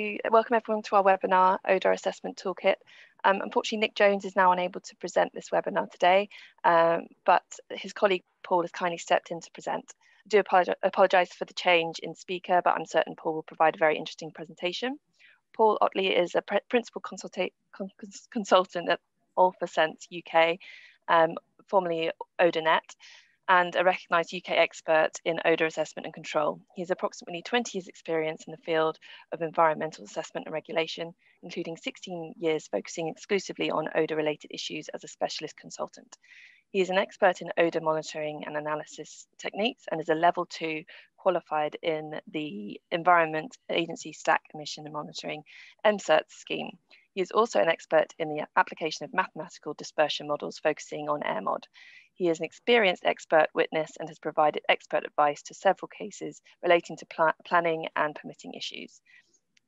Welcome everyone to our webinar, Odour Assessment Toolkit. Um, unfortunately, Nick Jones is now unable to present this webinar today, um, but his colleague Paul has kindly stepped in to present. I do apologise for the change in speaker, but I'm certain Paul will provide a very interesting presentation. Paul Ottley is a principal consultant at Olfasense UK, um, formerly Odournet, and a recognised UK expert in odour assessment and control. He has approximately 20 years experience in the field of environmental assessment and regulation, including 16 years focusing exclusively on odour related issues as a specialist consultant. He is an expert in odour monitoring and analysis techniques and is a level two qualified in the Environment Agency Stack Emission and Monitoring MCERTS scheme. He is also an expert in the application of mathematical dispersion models focusing on AERMOD. He is an experienced expert witness and has provided expert advice to several cases relating to pl planning and permitting issues.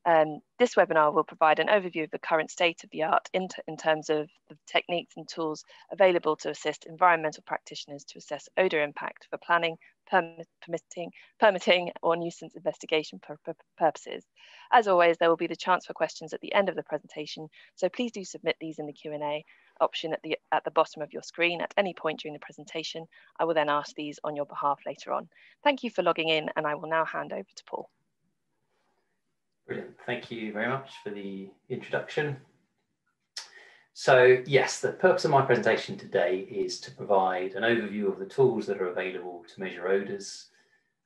Um, this webinar will provide an overview of the current state of the art in, in, terms of the techniques and tools available to assist environmental practitioners to assess odour impact for planning, permitting, permitting or nuisance investigation pur purposes. As always, there will be the chance for questions at the end of the presentation, so please do submit these in the Q&A option at the, at the bottom of your screen at any point during the presentation. I will then ask these on your behalf later on. Thank you for logging in and I will now hand over to Paul. Brilliant. Thank you very much for the introduction. So yes, the purpose of my presentation today is to provide an overview of the tools that are available to measure odours,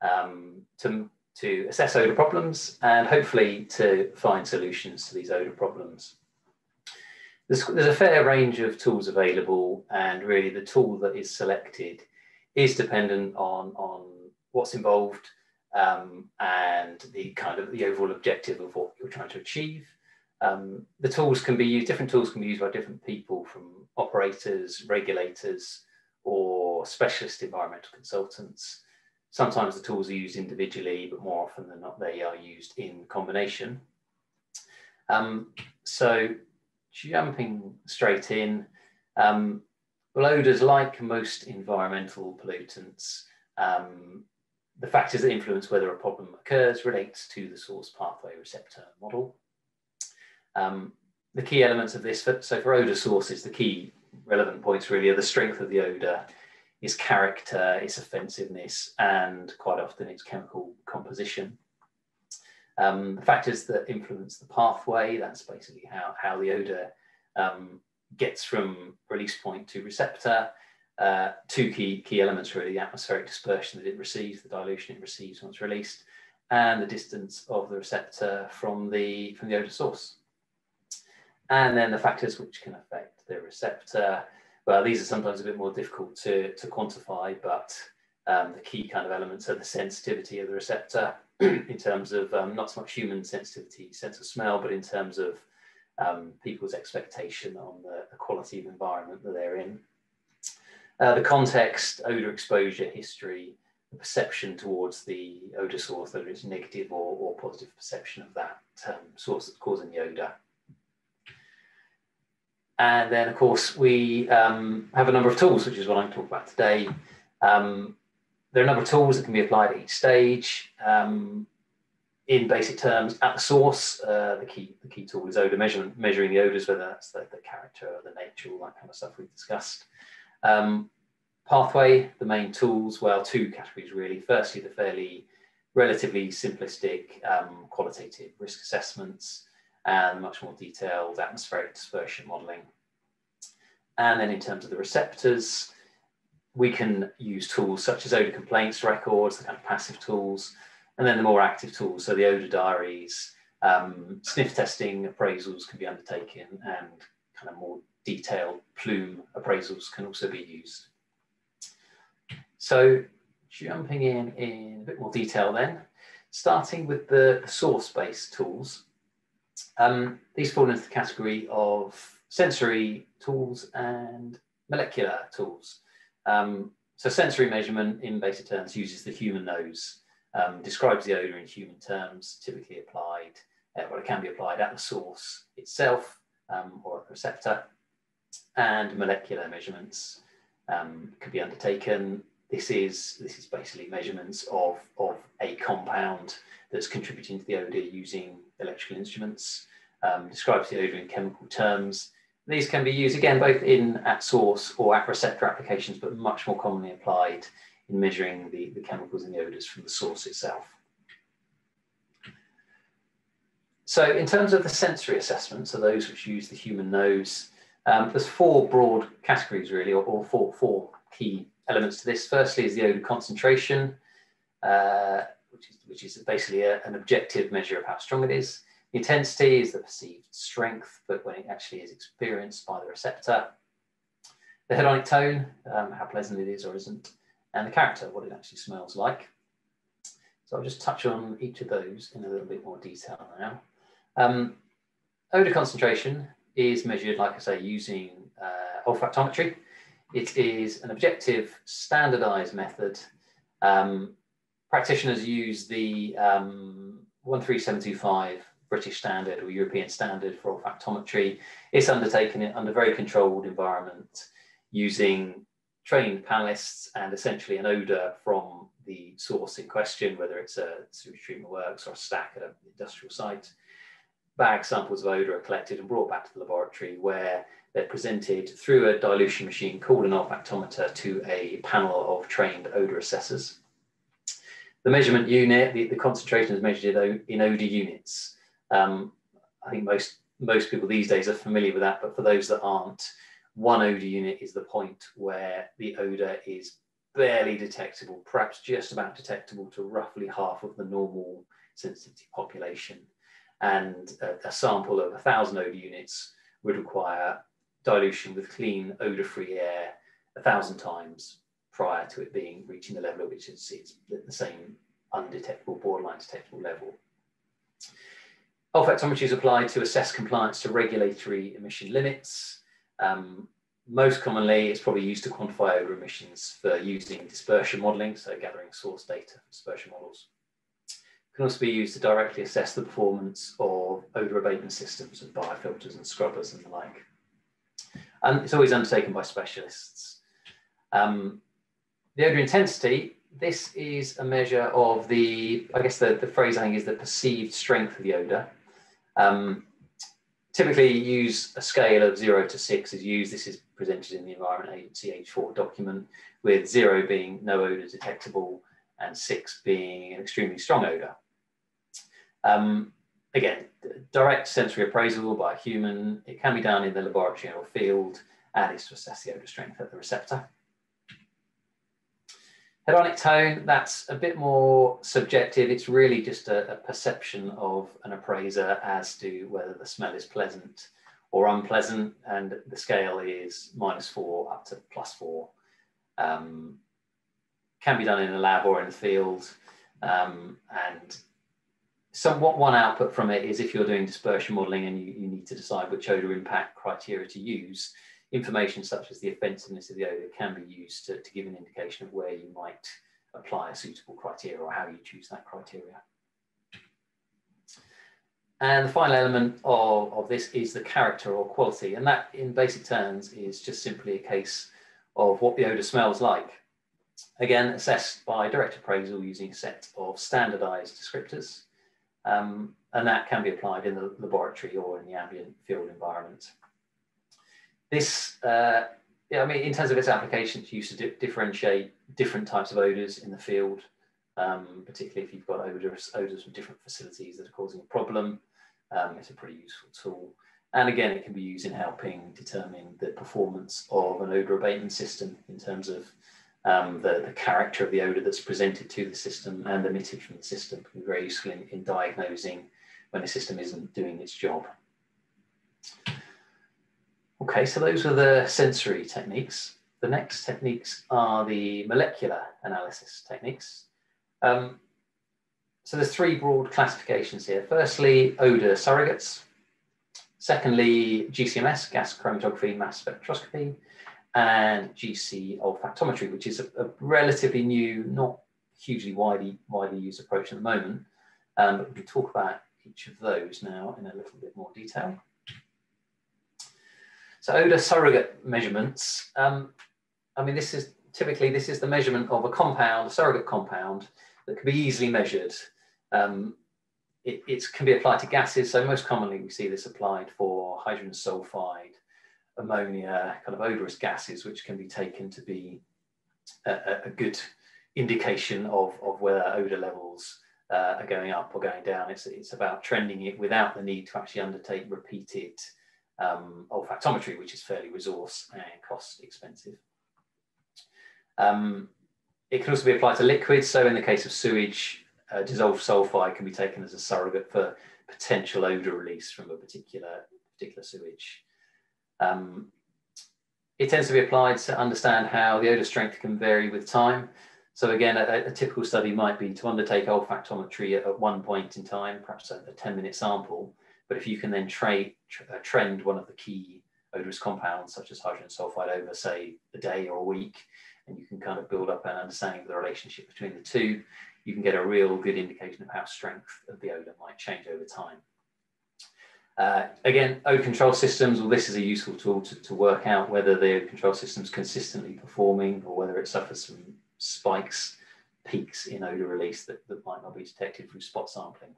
um, to, to assess odour problems, and hopefully to find solutions to these odour problems. There's, there's a fair range of tools available and really the tool that is selected is dependent on, on what's involved um, and the kind of the overall objective of what you're trying to achieve. Um, the tools can be used, different tools can be used by different people from operators, regulators, or specialist environmental consultants. Sometimes the tools are used individually, but more often than not, they are used in combination. Um, so jumping straight in, um, well, odours, like most environmental pollutants, um, the factors that influence whether a problem occurs relates to the source pathway receptor model. Um, the key elements of this, for, so for odour sources, the key relevant points really are the strength of the odour, its character, its offensiveness, and quite often its chemical composition. Um, the factors that influence the pathway, that's basically how, how the odor um, gets from release point to receptor. Uh, two key, key elements really, the atmospheric dispersion that it receives, the dilution it receives once released, and the distance of the receptor from the, from the odor source. And then the factors which can affect the receptor. Well, these are sometimes a bit more difficult to, to quantify, but um, the key kind of elements are the sensitivity of the receptor, in terms of um, not so much human sensitivity, sense of smell, but in terms of um, people's expectation on the, the, quality of environment that they're in. Uh, the context, odor exposure history, the perception towards the odor source, whether it's negative or, or positive perception of that um, source that's causing the odor. And then, of course, we um, have a number of tools, which is what I'm talking about today. Um, there are a number of tools that can be applied at each stage. Um, in basic terms, at the source, uh, the key the key tool is odor measurement, measuring the odors, whether that's the, the character or the nature, all that kind of stuff we've discussed. Um, pathway, the main tools, well, two categories really. Firstly, the fairly relatively simplistic um, qualitative risk assessments and much more detailed atmospheric dispersion modeling. And then in terms of the receptors, we can use tools such as odor complaints records, the kind of passive tools, and then the more active tools, so the odor diaries, um, sniff testing appraisals can be undertaken and kind of more detailed plume appraisals can also be used. So jumping in in a bit more detail then, starting with the, source-based tools. Um, these fall into the category of sensory tools and molecular tools. Um, so sensory measurement in basic terms uses the human nose, um, describes the odor in human terms, typically applied, uh, well, it can be applied at the source itself um, or the receptor, and molecular measurements um, can be undertaken. This is, this is basically measurements of, of a compound that's contributing to the odor using electrical instruments, um, describes the odor in chemical terms. These can be used again both in at source or at receptor applications, but much more commonly applied in measuring the, the chemicals in the odors from the source itself. So in terms of the sensory assessments, so those which use the human nose, um, there's four broad categories really, or, or, four, four key elements to this. Firstly is the odor concentration, uh, which, is, which is basically a, an objective measure of how strong it is. The intensity is the perceived strength, but when it actually is experienced by the receptor. The hedonic tone, um, how pleasant it is or isn't, and the character, what it actually smells like. So I'll just touch on each of those in a little bit more detail now. Um, odor concentration is measured, like I say, using uh, olfactometry. It is an objective, standardized method. Um, practitioners use the um, 13725 British standard or European standard for olfactometry. It's undertaken under very controlled environment using trained panelists and essentially an odour from the source in question, whether it's a sewage treatment works or a stack at an industrial site bag samples of odour are collected and brought back to the laboratory where they're presented through a dilution machine called an olfactometer to a panel of trained odour assessors. The measurement unit, the, the concentration is measured in odour units. Um, I think most, most people these days are familiar with that, but for those that aren't, one odour unit is the point where the odour is barely detectable, perhaps just about detectable to roughly half of the normal sensitivity population and a, a sample of 1,000 odour units would require dilution with clean odour-free air a thousand times prior to it being reaching the level at which it's, it's the same undetectable, borderline detectable level. Olfactometry is applied to assess compliance to regulatory emission limits. Um, most commonly, it's probably used to quantify odour emissions for using dispersion modelling, so gathering source data from dispersion models can also be used to directly assess the performance of odor abatement systems and biofilters and scrubbers and the like. And it's always undertaken by specialists. Um, the odor intensity, this is a measure of the, I guess the, the phrase I think is the perceived strength of the odor. Um, typically use a scale of zero to six is used. This is presented in the Environment Agency H4 document with zero being no odor detectable and six being an extremely strong odor. Um, again, direct sensory appraisal by a human, it can be done in the laboratory or field, and it's to assess the odor strength at the receptor. Hedonic tone, that's a bit more subjective. It's really just a, a, perception of an appraiser as to whether the smell is pleasant or unpleasant. And the scale is minus four up to plus four. Um, can be done in a lab or in the field. Um, and somewhat one output from it is if you're doing dispersion modeling and you, you need to decide which odor impact criteria to use, information such as the offensiveness of the odor can be used to, to give an indication of where you might apply a suitable criteria or how you choose that criteria. And the final element of, of this is the character or quality. And that in basic terms is just simply a case of what the odor smells like. Again, assessed by direct appraisal using a set of standardized descriptors. Um, and that can be applied in the laboratory or in the ambient field environment. This, uh, yeah, I mean, in terms of its application, it's used to di differentiate different types of odors in the field, um, particularly if you've got odors, odors from different facilities that are causing a problem. Um, it's a pretty useful tool. And again, it can be used in helping determine the performance of an odor abatement system in terms of um, the, the character of the odor that's presented to the system and emitted from the system can be very useful in, in diagnosing when the system isn't doing its job. Okay, so those are the sensory techniques. The next techniques are the molecular analysis techniques. Um, so there's three broad classifications here. Firstly, odor surrogates. Secondly, GCMS, gas chromatography, mass spectroscopy and GC olfactometry, which is a, a relatively new, not hugely widely, widely used approach at the moment. Um, but we can talk about each of those now in a little bit more detail. So odor surrogate measurements. Um, I mean, this is typically, this is the measurement of a compound, a surrogate compound that can be easily measured. Um, it, it can be applied to gases. So most commonly we see this applied for hydrogen sulfide, ammonia, kind of odorous gases, which can be taken to be a, a good indication of, of whether odor levels uh, are going up or going down. It's, it's about trending it without the need to actually undertake repeated um, olfactometry, which is fairly resource and cost expensive. Um, it can also be applied to liquids. So in the case of sewage, uh, dissolved sulfide can be taken as a surrogate for potential odor release from a particular, particular sewage. Um, it tends to be applied to understand how the odor strength can vary with time. So again, a, a typical study might be to undertake olfactometry at, at one point in time, perhaps a, a 10 minute sample. But if you can then tra uh, trend one of the key odorous compounds, such as hydrogen sulfide, over, say, a day or a week, and you can kind of build up an understanding of the relationship between the two, you can get a real good indication of how strength of the odor might change over time. Uh, again, odor control systems, well, this is a useful tool to, to work out whether the control system is consistently performing or whether it suffers from spikes, peaks in odor release that, that might not be detected through spot sampling.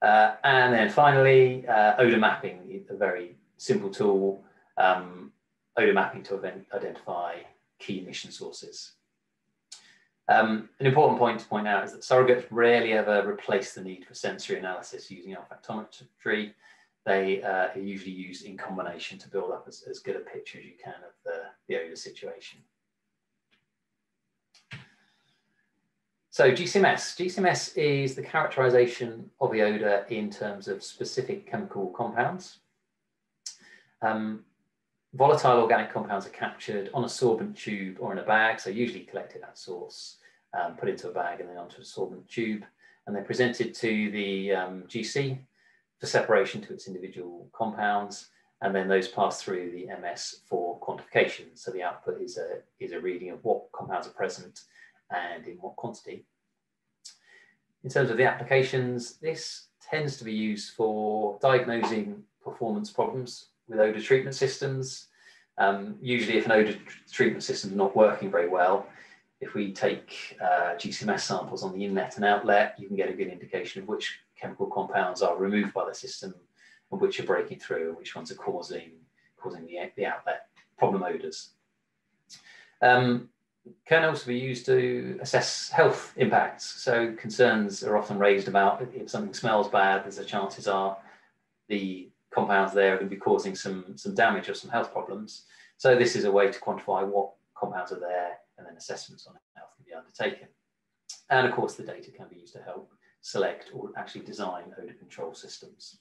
Uh, and then finally, uh, odor mapping, a very simple tool, um, odor mapping to identify key emission sources. Um, an important point to point out is that surrogates rarely ever replace the need for sensory analysis using olfactometry. They uh, are usually used in combination to build up as, as good a picture as you can of the, the odour situation. So GCMS. GCMS is the characterization of the odour in terms of specific chemical compounds. Um, volatile organic compounds are captured on a sorbent tube or in a bag, so usually collected at source um, put into a bag and then onto a sorbent tube. And they're presented to the um, GC for separation to its individual compounds. And then those pass through the MS for quantification. So the output is a, is a reading of what compounds are present and in what quantity. In terms of the applications, this tends to be used for diagnosing performance problems with odor treatment systems. Um, usually if an odor treatment system is not working very well, if we take uh, GCMS samples on the inlet and outlet, you can get a good indication of which chemical compounds are removed by the system and which are breaking through and which ones are causing, causing the, the outlet problem odors. Um, can also be used to assess health impacts. So concerns are often raised about if something smells bad, there's a chances are the compounds there are going to be causing some, some damage or some health problems. So this is a way to quantify what compounds are there and then assessments on health can be undertaken. And of course, the data can be used to help select or actually design odor control systems.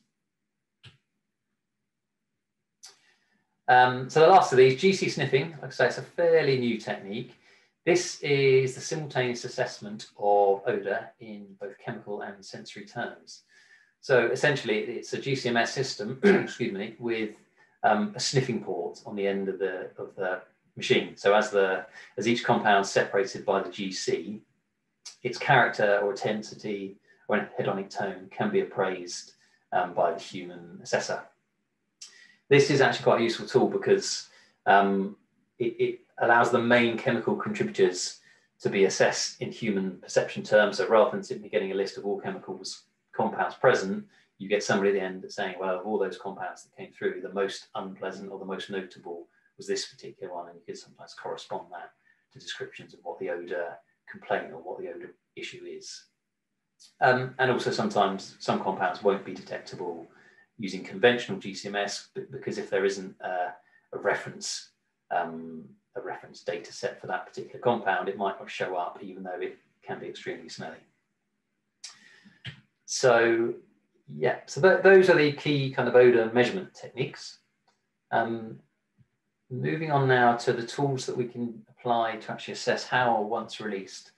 Um, so the last of these, GC sniffing, like I say, it's a fairly new technique. This is the simultaneous assessment of odor in both chemical and sensory terms. So essentially, it's a GCMS system, excuse me, with um, a sniffing port on the end of the, of the machine. So as the as each compound separated by the GC, its character or intensity or hedonic tone can be appraised um, by the human assessor. This is actually quite a useful tool because um, it, it, allows the main chemical contributors to be assessed in human perception terms. So rather than simply getting a list of all chemicals compounds present, you get somebody at the end saying, well, of all those compounds that came through, the most unpleasant or the most notable was this particular one, and you could sometimes correspond that to descriptions of what the odor complaint or what the odor issue is. Um, and also sometimes some compounds won't be detectable using conventional GCMS because if there isn't a, a reference um, a reference data set for that particular compound, it might not show up even though it can be extremely smelly. So yeah, so th those are the key kind of odor measurement techniques. Um, Moving on now to the tools that we can apply to actually assess how once released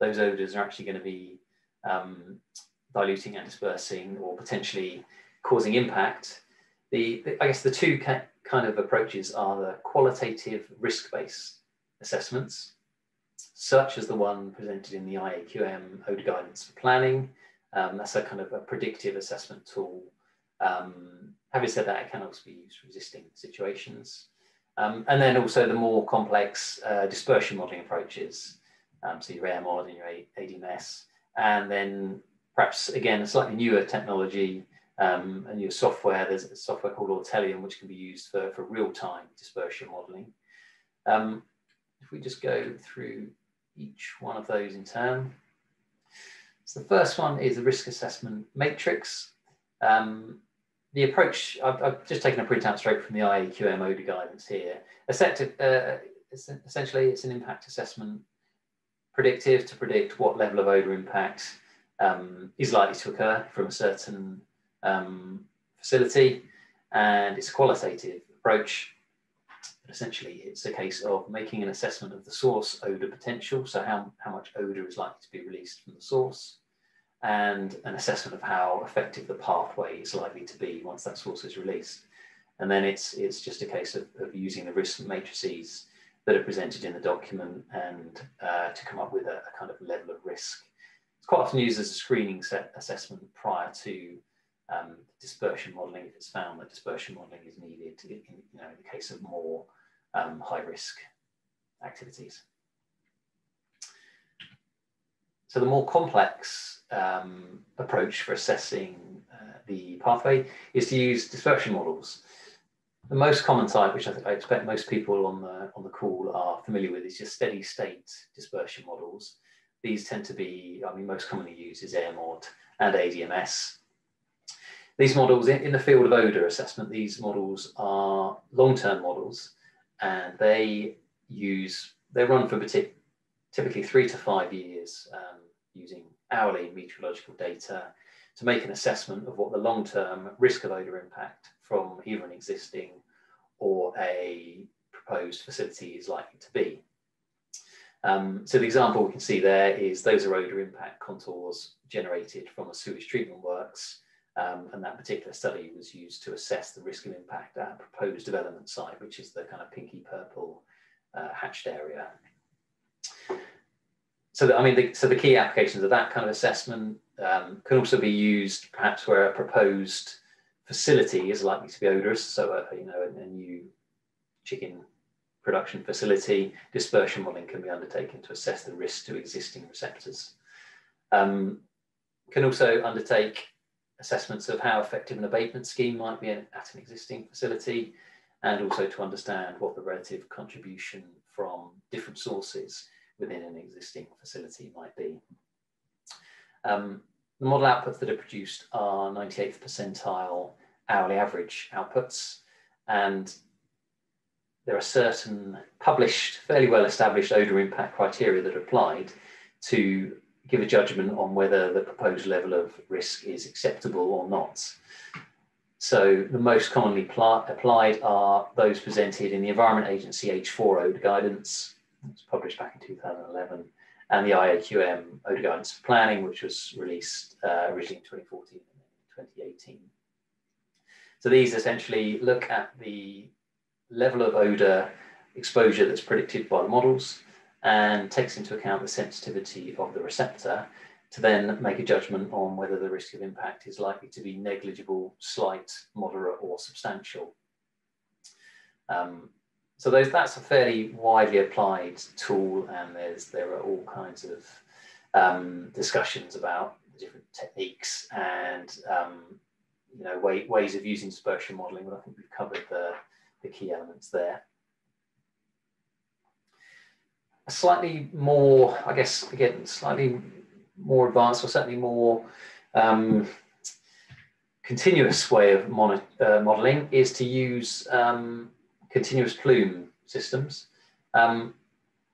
those odors are actually going to be um, diluting and dispersing or potentially causing impact. The, the I guess the two kind of approaches are the qualitative risk-based assessments, such as the one presented in the IAQM odor guidance for planning. Um, that's a kind of a predictive assessment tool. Um, having said that, it can also be used for existing situations. Um, and then also the more complex uh, dispersion modeling approaches. Um, so your AERMOD and your ADMS. And then perhaps again a slightly newer technology, um, a newer software. There's a software called Ortelium, which can be used for, for real-time dispersion modeling. Um, if we just go through each one of those in turn. So the first one is the risk assessment matrix. Um, the approach, I've, I've, just taken a printout straight from the IAQM odour guidance here. Uh, essentially, it's an impact assessment predictive to predict what level of odor impact um, is likely to occur from a certain um, facility. And it's a qualitative approach. But essentially, it's a case of making an assessment of the source odor potential. So how, how much odor is likely to be released from the source and an assessment of how effective the pathway is likely to be once that source is released. And then it's, it's just a case of, of using the risk matrices that are presented in the document and uh, to come up with a, a, kind of level of risk. It's quite often used as a screening set assessment prior to um, dispersion modelling if it's found that dispersion modelling is needed in, you know, in the case of more um, high risk activities. So the more complex um, approach for assessing uh, the pathway is to use dispersion models. The most common type, which I, I, expect most people on the, on the call are familiar with, is just steady state dispersion models. These tend to be, I mean, most commonly used is AERMOD and ADMS. These models in, in the field of odor assessment, these models are long-term models and they use, they run for typically three to five years um, using hourly meteorological data to make an assessment of what the long-term risk of odor impact from either an existing or a proposed facility is likely to be. Um, so the example we can see there is those are odor impact contours generated from a sewage treatment works um, and that particular study was used to assess the risk of impact at a proposed development site, which is the kind of pinky purple uh, hatched area so the, I mean, the, so the key applications of that kind of assessment um, can also be used perhaps where a proposed facility is likely to be odorous. So, a, you know, a, a new chicken production facility, dispersion modeling can be undertaken to assess the risk to existing receptors. Um, can also undertake assessments of how effective an abatement scheme might be at an existing facility, and also to understand what the relative contribution from different sources within an existing facility might be. Um, the model outputs that are produced are 98th percentile hourly average outputs, and there are certain published, fairly well established odor impact criteria that are applied to give a judgment on whether the proposed level of risk is acceptable or not. So the most commonly applied are those presented in the Environment Agency H4 odor guidance, it was published back in 2011, and the IAQM Odor Guidance for Planning, which was released uh, originally in 2014 and 2018. So these essentially look at the level of odor exposure that's predicted by the models and takes into account the sensitivity of the receptor to then make a judgment on whether the risk of impact is likely to be negligible, slight, moderate, or substantial. Um, so those, that's a fairly widely applied tool, and there's there are all kinds of um, discussions about different techniques and um, you know way, ways of using dispersion modeling. But I think we've covered the, the key elements there. A slightly more, I guess, again, slightly more advanced, or certainly more um, continuous way of uh, modeling is to use um, continuous plume systems. Um,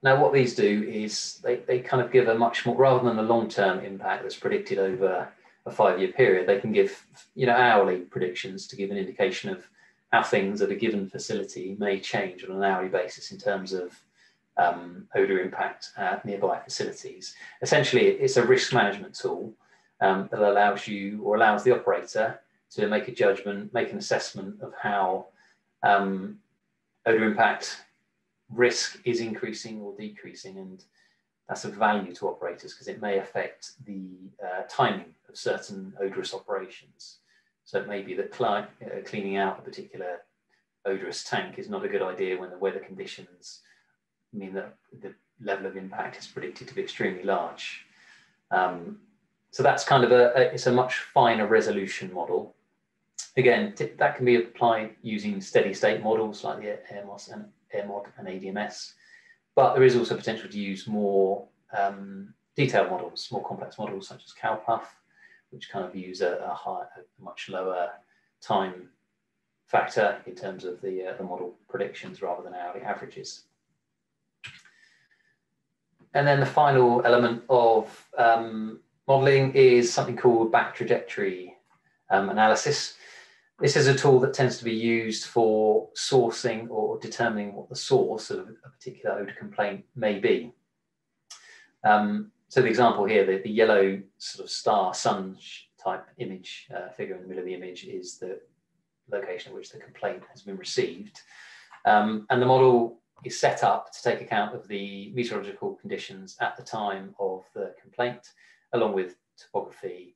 now, what these do is they, they kind of give a much more, rather than a long-term impact that's predicted over a five-year period, they can give, you know, hourly predictions to give an indication of how things at a given facility may change on an hourly basis in terms of um, odor impact at nearby facilities. Essentially, it's a risk management tool um, that allows you or allows the operator to make a judgment, make an assessment of how um, odor impact risk is increasing or decreasing and that's of value to operators because it may affect the uh, timing of certain odorous operations. So it may be that uh, cleaning out a particular odorous tank is not a good idea when the weather conditions mean that the level of impact is predicted to be extremely large. Um, So that's kind of a, a, it's a much finer resolution model. Again, that can be applied using steady state models like the AirMOS and AERMOD and ADMS, but there is also potential to use more um, detailed models, more complex models such as CalPuff, which kind of use a, a, high, a much lower time factor in terms of the, uh, the model predictions rather than hourly averages. And then the final element of um, modeling is something called back trajectory um, analysis. This is a tool that tends to be used for sourcing or determining what the source of a particular odor complaint may be. Um, so the example here, the, the yellow sort of star sun type image uh, figure in the middle of the image is the location at which the complaint has been received. Um, and the model is set up to take account of the meteorological conditions at the time of the complaint, along with topography,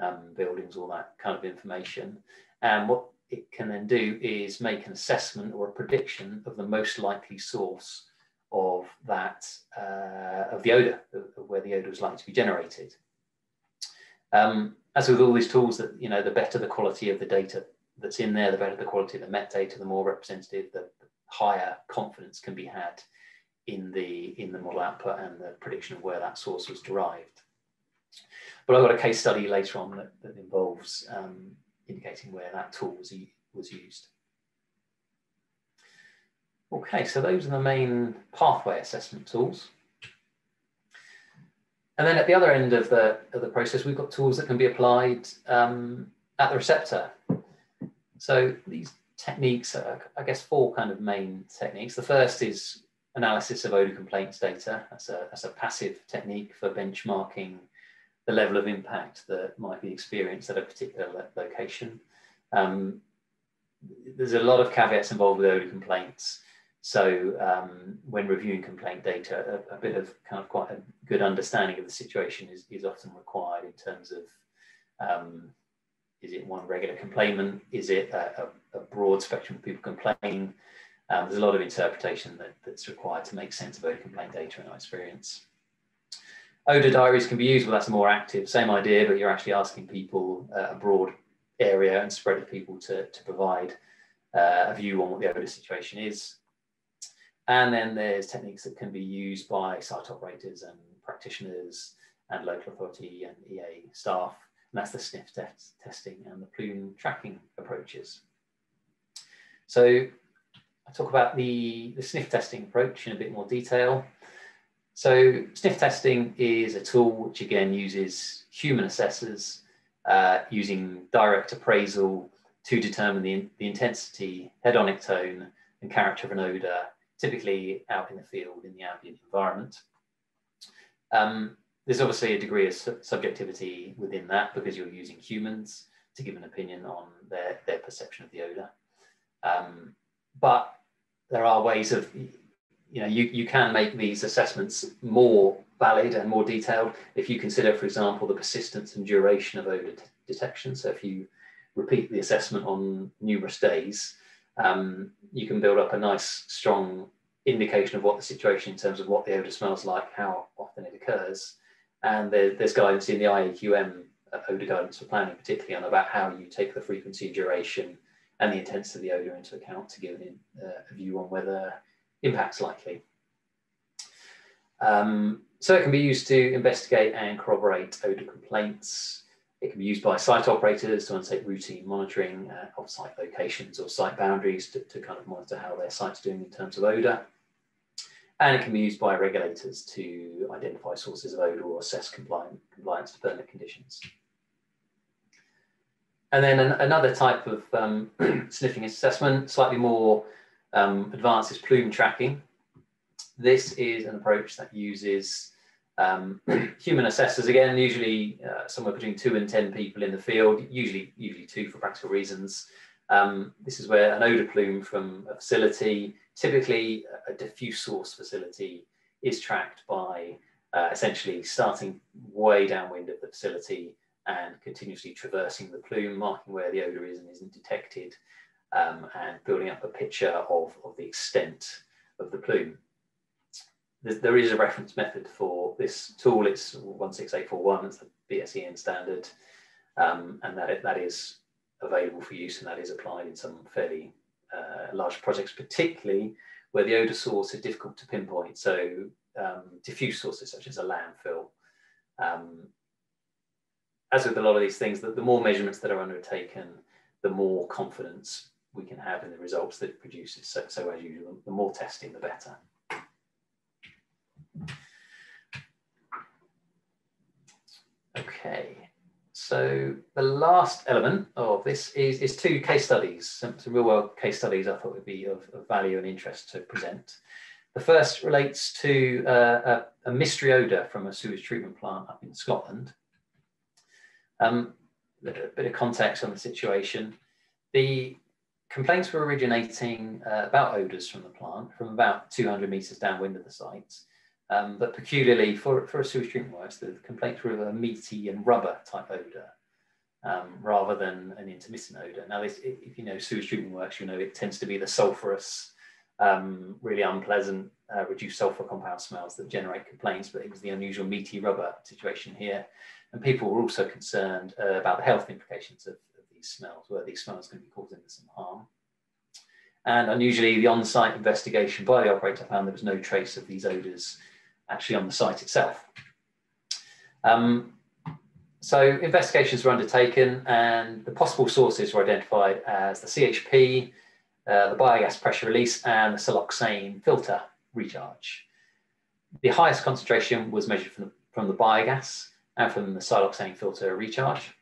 um, buildings, all that kind of information. And what it can then do is make an assessment or a prediction of the most likely source of that, uh, of the odor, of where the odor is likely to be generated. Um, as with all these tools that, you know, the better the quality of the data that's in there, the better the quality of the metadata, the more representative, the, higher confidence can be had in the, in the model output and the prediction of where that source was derived. But I've got a case study later on that, that involves um, indicating where that tool was, was used. Okay, so those are the main pathway assessment tools. And then at the other end of the, of the process, we've got tools that can be applied um, at the receptor. So these techniques are, I guess, four kind of main techniques. The first is analysis of odor complaints data. That's a, that's a passive technique for benchmarking the level of impact that might be experienced at a particular location. Um, there's a lot of caveats involved with early complaints. So um, when reviewing complaint data, a, a, bit of kind of quite a good understanding of the situation is, is often required in terms of um, is it one regular complainant? Is it a, a, a broad spectrum of people complaining? Um, there's a lot of interpretation that, that's required to make sense of early complaint data in our experience. Odor diaries can be used, well, that's more active, same idea, but you're actually asking people uh, a broad area and spread of people to, to provide uh, a view on what the odor situation is. And then there's techniques that can be used by site operators and practitioners and local authority and EA staff. And that's the sniff test testing and the plume tracking approaches. So I talk about the, the sniff testing approach in a bit more detail. So sniff testing is a tool which again uses human assessors uh, using direct appraisal to determine the, the intensity, hedonic tone and character of an odor typically out in the field in the ambient environment. Um, there's obviously a degree of su subjectivity within that because you're using humans to give an opinion on their, their perception of the odor. Um, but there are ways of, you know, you, you can make these assessments more valid and more detailed if you consider, for example, the persistence and duration of odor detection. So if you repeat the assessment on numerous days, um, you can build up a nice, strong indication of what the situation in terms of what the odor smells like, how often it occurs. And there, there's guidance in the IAQM uh, odor guidance for planning, particularly on about how you take the frequency, duration, and the intensity of the odor into account to give an, uh, a view on whether impact's likely. Um, so it can be used to investigate and corroborate odor complaints, it can be used by site operators to undertake routine monitoring uh, of site locations or site boundaries to, to kind of monitor how their site's doing in terms of odour. And it can be used by regulators to identify sources of odour or assess compliant, compliance to permit conditions. And then an, another type of um, sniffing assessment, slightly more um, advanced, is plume tracking. This is an approach that uses um, human assessors, again, usually uh, somewhere between two and 10 people in the field, usually, usually two for practical reasons. Um, this is where an odor plume from a facility, typically a diffuse source facility, is tracked by uh, essentially starting way downwind of the facility and continuously traversing the plume, marking where the odor is and isn't detected, um, and building up a picture of, of the extent of the plume. there is a reference method for this tool. It's 16841, it's the BSEN standard, um, and that, that is available for use and that is applied in some fairly uh, large projects, particularly where the odor source is difficult to pinpoint. So um, diffuse sources such as a landfill. Um, as with a lot of these things, the, the more measurements that are undertaken, the more confidence we can have in the results that it produces. So, so as usual, the more testing, the better. Okay, so the last element of this is, is two case studies, some, some real world case studies I thought would be of, of value and interest to present. The first relates to uh, a, a, mystery odour from a sewage treatment plant up in Scotland. Um, a bit of context on the situation. The complaints were originating uh, about odours from the plant from about 200 metres downwind of the site. Um, but peculiarly for, for a sewage treatment works, the complaints were of a meaty and rubber type odour um, rather than an intermittent odour. Now, this, if you know sewage treatment works, you know it tends to be the sulphurous, um, really unpleasant, uh, reduced sulphur compound smells that generate complaints, but it was the unusual meaty rubber situation here. And people were also concerned uh, about the health implications of, of these smells, where these smells can be causing some harm. And unusually, the on-site investigation by the operator found there was no trace of these odours actually on the site itself. Um, so investigations were undertaken and the possible sources were identified as the CHP, uh, the biogas pressure release and the siloxane filter recharge. The highest concentration was measured from the, from the biogas and from the siloxane filter recharge.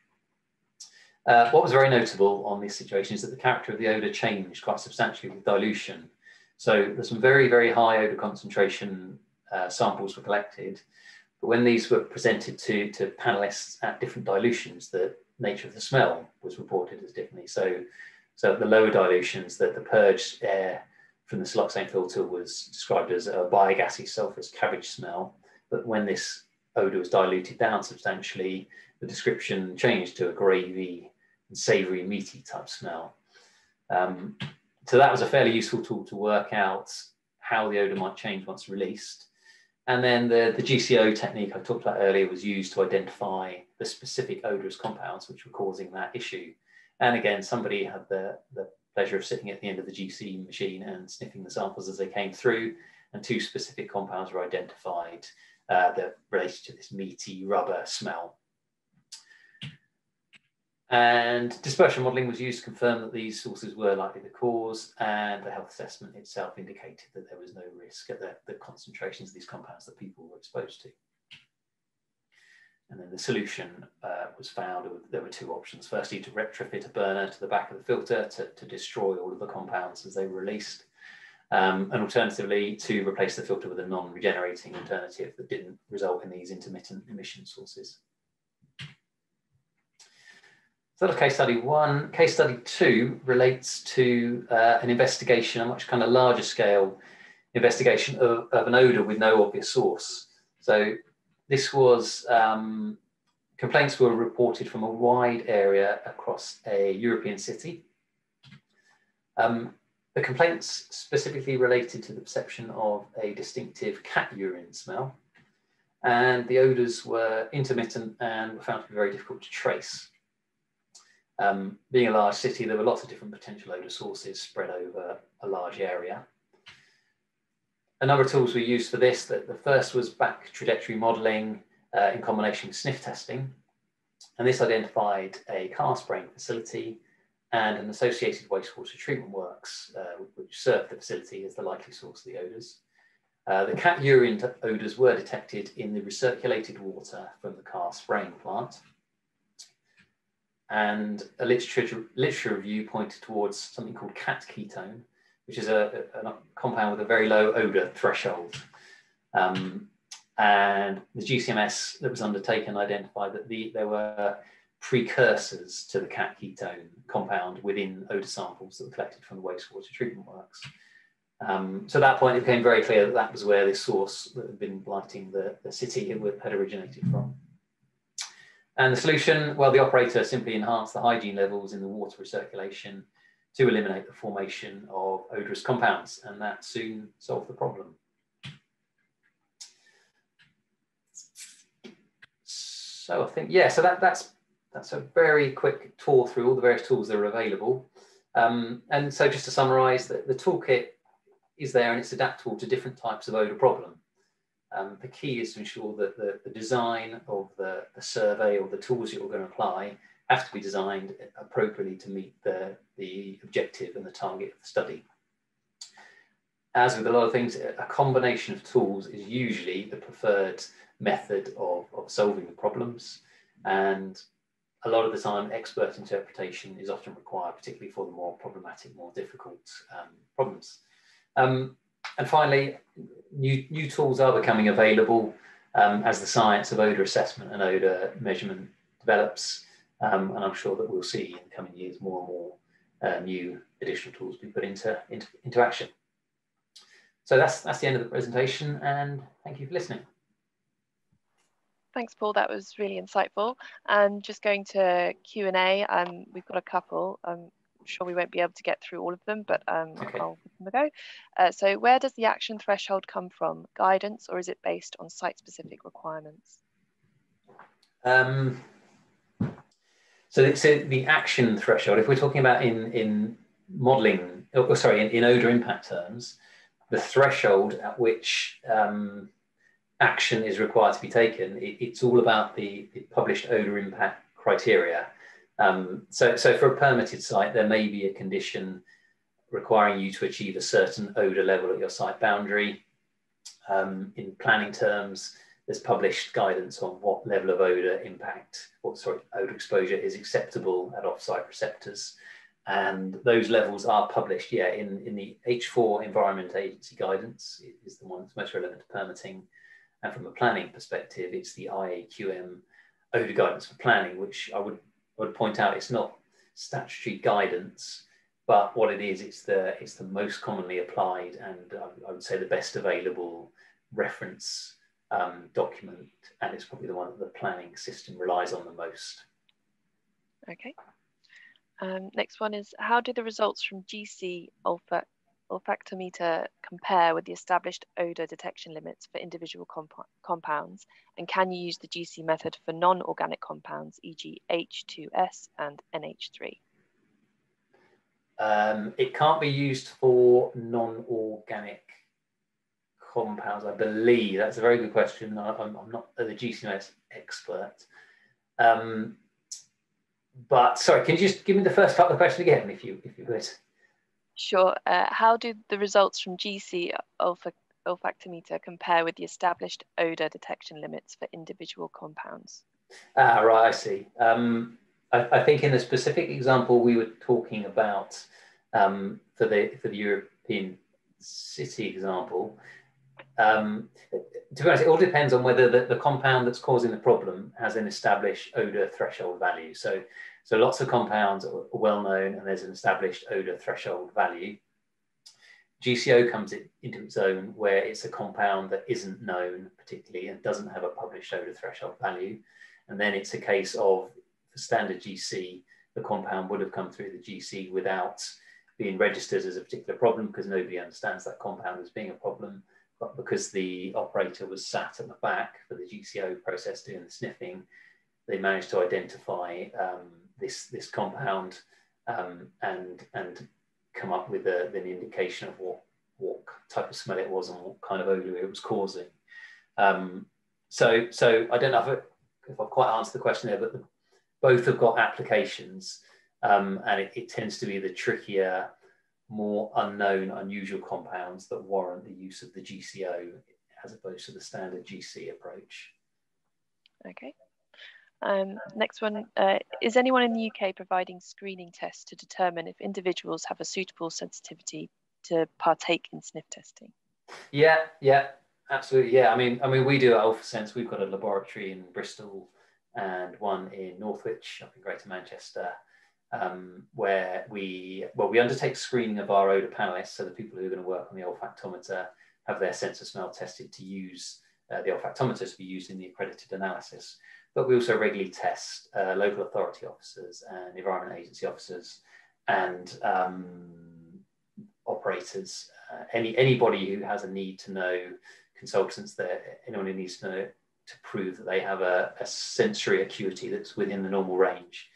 Uh, what was very notable on this situation is that the character of the odour changed quite substantially with dilution. So there's some very, very high odour concentration uh, samples were collected. But when these were presented to, to panelists at different dilutions, the nature of the smell was reported as differently. So, so at the lower dilutions, that the purged air from the siloxane filter was described as a biogassy sulphurous cabbage smell. But when this odor was diluted down substantially, the description changed to a gravy and savory, meaty type smell. Um, so that was a fairly useful tool to work out how the odor might change once released. And then the, the GCO technique I talked about earlier was used to identify the specific odorous compounds which were causing that issue. And again, somebody had the, the pleasure of sitting at the end of the GC machine and sniffing the samples as they came through, and two specific compounds were identified uh, that related to this meaty rubber smell. And dispersion modelling was used to confirm that these sources were likely the cause, and the health assessment itself indicated that there was no risk at the, the concentrations of these compounds that people were exposed to. And then the solution uh, was found, there were two options. Firstly, to retrofit a burner to the back of the filter to, to destroy all of the compounds as they were released. Um, and alternatively, to replace the filter with a non-regenerating alternative that didn't result in these intermittent emission sources. So that's case study one. Case study two relates to uh, an investigation, a much kind of larger scale investigation of, of an odour with no obvious source. So this was, um, complaints were reported from a wide area across a European city. Um, the complaints specifically related to the perception of a distinctive cat urine smell, and the odours were intermittent and were found to be very difficult to trace. Um, being a large city, there were lots of different potential odour sources spread over a large area. A number of tools were used for this. The, the first was back trajectory modelling uh, in combination with sniff testing. And this identified a car spraying facility and an associated wastewater treatment works, uh, which served the facility as the likely source of the odours. Uh, the cat urine odours were detected in the recirculated water from the car spraying plant and a literature, literature review pointed towards something called cat ketone, which is a, a, a compound with a very low odor threshold. Um, and the GCMS that was undertaken identified that the, there were precursors to the cat ketone compound within odor samples that were collected from the wastewater treatment works. Um, so at that point, it became very clear that that was where this source that had been blighting the, the city had originated from. And the solution, well, the operator simply enhanced the hygiene levels in the water recirculation to eliminate the formation of odorous compounds, and that soon solved the problem. So I think, yeah, so that, that's, that's a very quick tour through all the various tools that are available. Um, and so just to summarize, the, the toolkit is there and it's adaptable to different types of odor problem. Um, the key is to ensure that the, the design of the, the, survey or the tools you're going to apply have to be designed appropriately to meet the, the objective and the target of the study. As with a lot of things, a combination of tools is usually the preferred method of, of solving the problems. And a lot of the time, expert interpretation is often required, particularly for the more problematic, more difficult um, problems. Um, and finally, new, new tools are becoming available um, as the science of odour assessment and odour measurement develops. Um, and I'm sure that we'll see in the coming years more and more uh, new additional tools be put into, into, into action. So that's, that's the end of the presentation and thank you for listening. Thanks, Paul. That was really insightful. And just going to Q&A, um, we've got a couple. I'm sure we won't be able to get through all of them, but um, okay. I'll give them a go. Uh, so where does the action threshold come from? Guidance or is it based on site-specific requirements? Um, so, so the action threshold, if we're talking about in, in modelling, oh, sorry, in, in odour impact terms, the threshold at which um, action is required to be taken, it, it's all about the, the, published odour impact criteria. Um, so, so for a permitted site, there may be a condition requiring you to achieve a certain odour level at your site boundary. Um, in planning terms, there's published guidance on what level of odour impact, or sorry, odour exposure is acceptable at off-site receptors. And those levels are published, yeah, in, in the H4 Environment Agency guidance is the one that's most relevant to permitting and from a planning perspective, it's the IAQM ODA guidance for planning, which I would, would point out it's not statutory guidance, but what it is, it's the, it's the most commonly applied and I, I would say the best available reference um, document. And it's probably the one that the planning system relies on the most. Okay. Um, next one is, how do the results from GC olfa olfactometer compare with the established odor detection limits for individual comp compounds? And can you use the GC method for non-organic compounds, e.g. H2S and NH3? Um, it can't be used for non-organic compounds, I believe. That's a very good question. I, am not the GCMS expert. Um, but sorry, can you just give me the first part of the question again, if you if you would? Sure. Uh, how do the results from GC olfactometer compare with the established odour detection limits for individual compounds? Ah, right, I see. Um, I, I, think in the specific example we were talking about um, for the for the European city example, um, to be honest, it all depends on whether the, the compound that's causing the problem has an established odour threshold value. So so lots of compounds are well known and there's an established odor threshold value. GCO comes into its own where it's a compound that isn't known particularly and doesn't have a published odor threshold value. And then it's a case of for standard GC, the compound would have come through the GC without being registered as a particular problem because nobody understands that compound as being a problem. But because the operator was sat at the back for the GCO process doing the sniffing, they managed to identify um, this this compound um, and and come up with a, an indication of what what type of smell it was and what kind of odor it was causing. Um, so so I don't know if, it, if I've quite answered the question there, but the, both have got applications, um, and it, it tends to be the trickier, more unknown, unusual compounds that warrant the use of the GCO as opposed to the standard GC approach. Okay. Um, next one, uh, is anyone in the UK providing screening tests to determine if individuals have a suitable sensitivity to partake in sniff testing? Yeah, yeah, absolutely. Yeah, I mean, I mean, we do at Olfasense. We've got a laboratory in Bristol and one in Northwich, up in Greater Manchester, um, where we well we undertake screening of our odour panelists, so the people who are going to work on the olfactometer have their sense of smell tested to use uh, the olfactometer to be used in the accredited analysis but we also regularly test uh, local authority officers and environment agency officers and um, operators, uh, any anybody who has a need to know consultants there, anyone who needs to know to prove that they have a, a sensory acuity that's within the normal range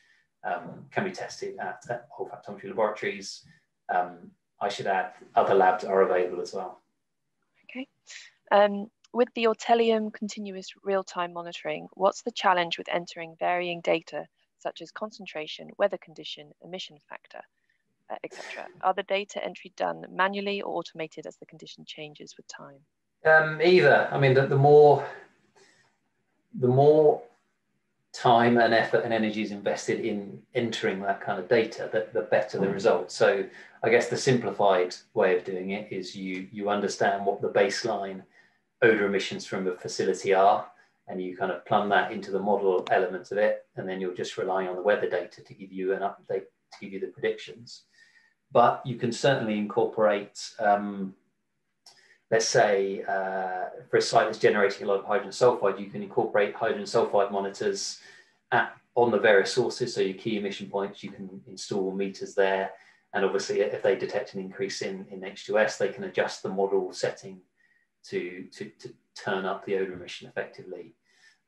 um, can be tested at, at olfactometry laboratories. Um, I should add other labs are available as well. Okay. Um, with the Ortelium continuous real-time monitoring, what's the challenge with entering varying data such as concentration, weather condition, emission factor, uh, etc.? Are the data entry done manually or automated as the condition changes with time? Um, either. I mean, the, the more the more time and effort and energy is invested in entering that kind of data, the, the better the result. So I guess the simplified way of doing it is you you understand what the baseline odor emissions from a facility are, and you kind of plumb that into the model elements of it, and then you're just relying on the weather data to give you an update to give you the predictions. But you can certainly incorporate um, let's say uh, for a site that's generating a lot of hydrogen sulfide, you can incorporate hydrogen sulfide monitors at, on the various sources. So your key emission points, you can install meters there. And obviously if they detect an increase in, in H2S, they can adjust the model setting to, to, to turn up the odor emission effectively.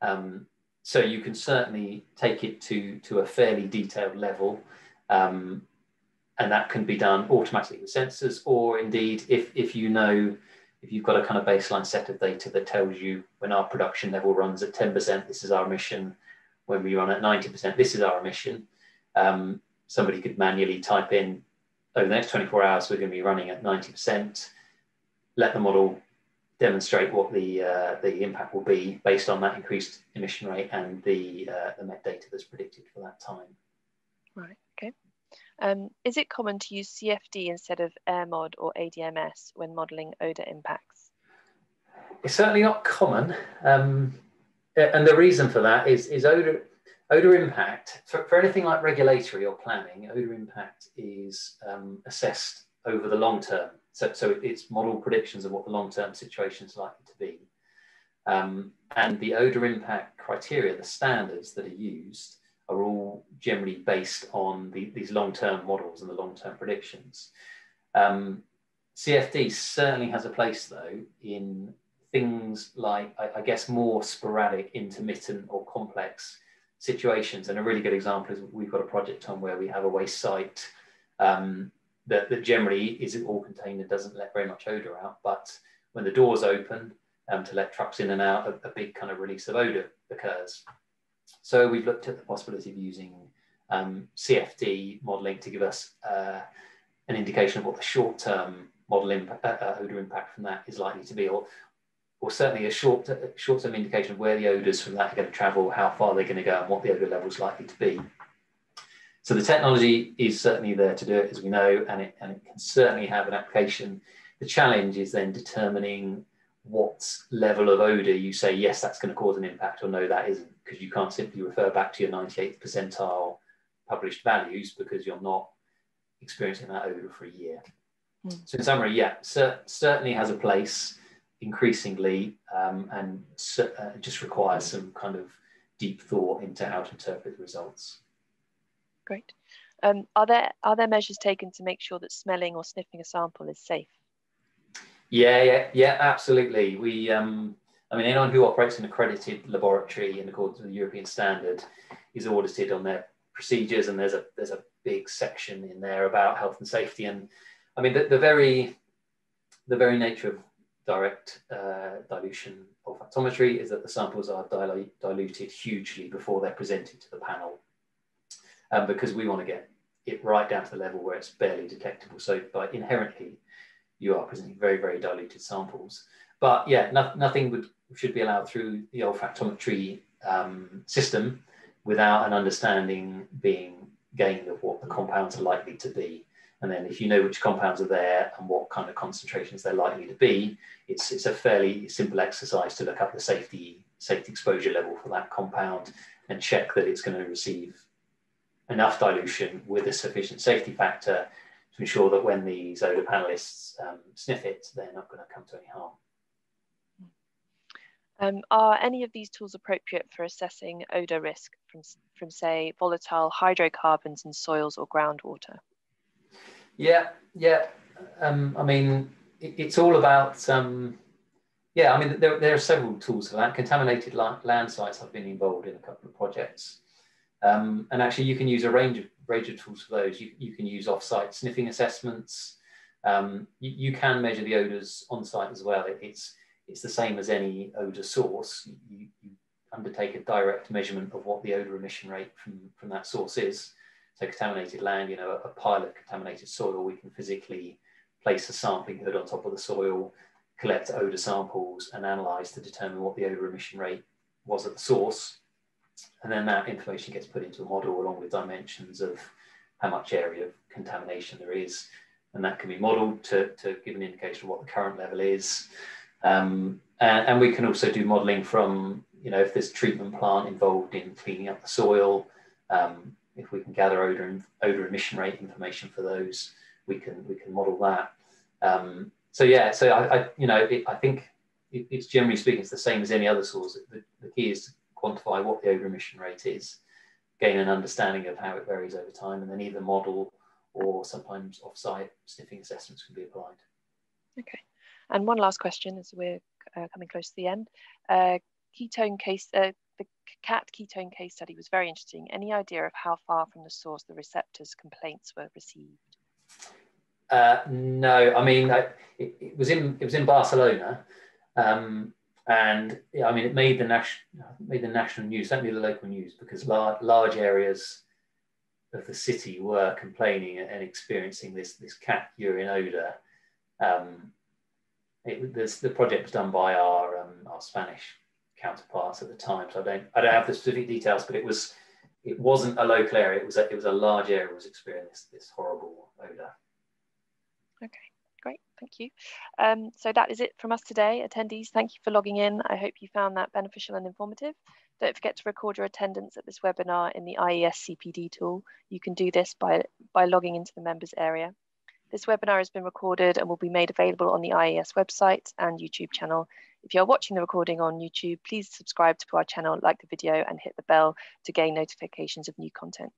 Um, so you can certainly take it to, to a fairly detailed level. Um, and that can be done automatically with sensors, or indeed, if, if you know if you've got a kind of baseline set of data that tells you when our production level runs at 10%, this is our emission. When we run at 90%, this is our emission. Um, somebody could manually type in over the next 24 hours, we're going to be running at 90%. Let the model demonstrate what the uh, the impact will be based on that increased emission rate and the uh, the met data that's predicted for that time. Right. Okay. Um, is it common to use CFD instead of AERMOD or ADMS when modelling odour impacts? It's certainly not common. Um, and the reason for that is, is odour, odour impact, for, for anything like regulatory or planning, odour impact is um, assessed over the long term. So, so it's model predictions of what the long-term situation is likely to be. Um, and the odour impact criteria, the standards that are used, are all generally based on the, these long-term models and the long-term predictions. Um, CFD certainly has a place though in things like, I, I, guess, more sporadic, intermittent or complex situations. And a really good example is we've got a project on where we have a waste site um, that, that generally is all contained and doesn't let very much odor out. But when the doors open um, to let trucks in and out, a, a big kind of release of odor occurs. So we've looked at the possibility of using um, CFD modeling to give us uh, an indication of what the short-term model uh, uh, odor impact from that is likely to be, or, or certainly a short, short-term indication of where the odors from that are going to travel, how far they're going to go, and what the odor level is likely to be. So the technology is certainly there to do it, as we know, and it, and it can certainly have an application. The challenge is then determining what level of odor you say, yes, that's going to cause an impact, or no, that isn't because you can't simply refer back to your 98th percentile published values because you're not experiencing that odor for a year. Mm. So in summary, yeah, cer certainly has a place increasingly um, and uh, just requires some kind of deep thought into how to interpret the results. Great. Um, are there are there measures taken to make sure that smelling or sniffing a sample is safe? Yeah, yeah, yeah, absolutely. We um, I mean, anyone who operates an accredited laboratory in accordance with the European standard is audited on their procedures, and there's a there's a big section in there about health and safety. And I mean, the, the very the very nature of direct uh, dilution olfactometry is that the samples are dilute, diluted hugely before they're presented to the panel, um, because we want to get it right down to the level where it's barely detectable. So, by inherently, you are presenting very very diluted samples. But yeah, no, nothing would should be allowed through the olfactometry um, system without an understanding being gained of what the compounds are likely to be. And then if you know which compounds are there and what kind of concentrations they're likely to be, it's, it's a fairly simple exercise to look up the safety, safety exposure level for that compound and check that it's going to receive enough dilution with a sufficient safety factor to ensure that when these odor panelists um, sniff it, they're not going to come to any harm. Um, are any of these tools appropriate for assessing odour risk from, from say, volatile hydrocarbons in soils or groundwater? Yeah, yeah. Um, I mean, it, it's all about um, Yeah, I mean, there, there are several tools for that. Contaminated land sites, I've been involved in a couple of projects. Um, and actually, you can use a range of, range of tools for those. You, you can use off-site sniffing assessments. Um, you, you, can measure the odours on-site as well. It, it's, it's the same as any odour source. You, you undertake a direct measurement of what the odour emission rate from, from that source is. So contaminated land, you know, a, a pile of contaminated soil, we can physically place a sampling hood on top of the soil, collect odour samples and analyse to determine what the odour emission rate was at the source. And then that information gets put into a model along with dimensions of how much area of contamination there is. And that can be modelled to, to give an indication of what the current level is. Um, and, and, we can also do modelling from, you know, if there's treatment plant involved in cleaning up the soil, um, if we can gather odor and odor emission rate information for those, we can we can model that. Um, so yeah, so I, I you know it, I think it, it's generally speaking it's the same as any other source. The, the key is quantify what the odor emission rate is, gain an understanding of how it varies over time, and then either model or sometimes off-site sniffing assessments can be applied. Okay, and one last question as we're uh, coming close to the end. Uh, ketone case, uh, the cat ketone case study was very interesting. Any idea of how far from the source the receptors' complaints were received? Uh, no, I mean I, it, it, was in it was in Barcelona, um, and yeah, I mean it made the national made the national news, certainly the local news, because large, large areas of the city were complaining and experiencing this this cat urine odor. Um, it, this, the project was done by our um, our Spanish counterparts at the time, so I don't I don't have the specific details, but it was it wasn't a local area; it was a, it was a large area was experiencing this, this horrible odor. Thank you. Um, so that is it from us today. Attendees, thank you for logging in. I hope you found that beneficial and informative. Don't forget to record your attendance at this webinar in the IES CPD tool. You can do this by, by logging into the members area. This webinar has been recorded and will be made available on the IES website and YouTube channel. If you're watching the recording on YouTube, please subscribe to our channel, like the video and hit the bell to gain notifications of new content.